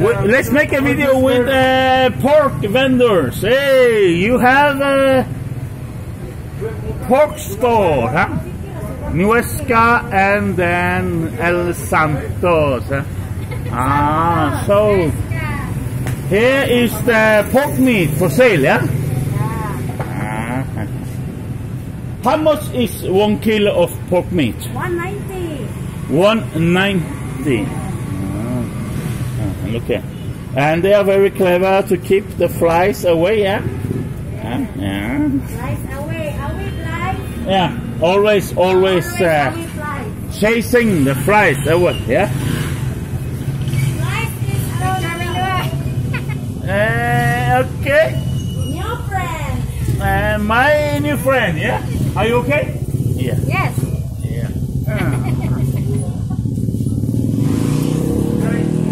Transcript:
w- let's make a video with uh, pork vendors. Hey, you have a pork store, huh? Nuesca and then El Santos. Huh? Ah, so here is the pork meat for sale, yeah? Ah. How much is one kilo of pork meat? 190. 190. Here. And they are very clever to keep the flies away, yeah? Yeah, yeah. Flies away, away flies. yeah. Always, always Always uh, chasing the flies away, yeah? Flies is. Uh, okay. New friend. Uh, my new friend, yeah? Are you okay? Yeah. Yes.